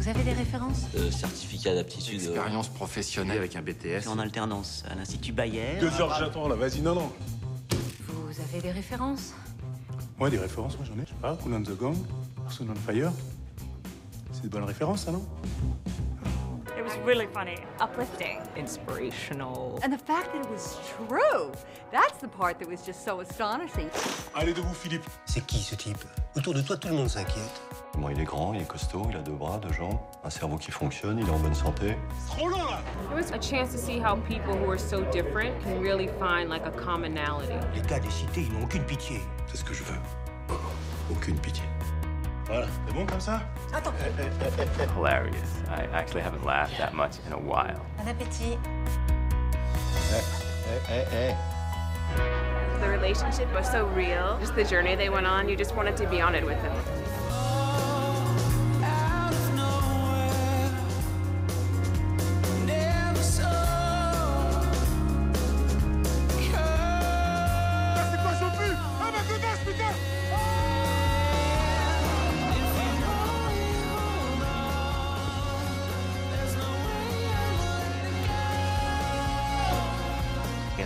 Vous avez des références Euh, certificat d'aptitude. euh, Expérience professionnelle avec un BTS. en alternance à l'Institut Bayer. Deux heures j'attends là, vas-y, non, non. Vous avez des références Moi, des références, moi j'en ai, je sais pas. Cool on the Gang, Person on Fire. C'est de bonnes références, ça, non? It was really funny, uplifting, inspirational. And the fact that it was true, that's the part that was just so astonishing. Allez, debout, Philippe. C'est qui ce type? Autour de toi, tout le monde s'inquiète. Bon, il est grand, il est costaud, il a deux bras, deux jambes, un cerveau qui fonctionne, il est en bonne santé. Trop long, là It was a chance to see how people who are so different can really find like a commonality. Les gars des cités, ils n'ont aucune pitié. C'est ce que je veux. Aucune pitié. Voilà, c'est bon comme ça? Hilarious. I actually haven't laughed that much in a while. Bon appétit. The relationship was so real. Just the journey they went on, you just wanted to be on it with them.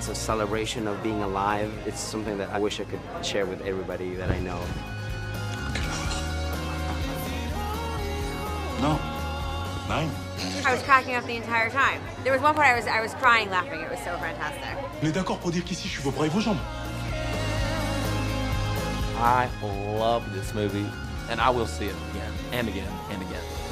It's a celebration of being alive. It's something that I wish I could share with everybody that I know. No. Nine. I was cracking up the entire time. There was one point I was I was crying laughing. It was so fantastic. On est d'accord pour dire qu'ici, je suis vos bras et vos jambes. I love this movie, and I will see it again and again and again.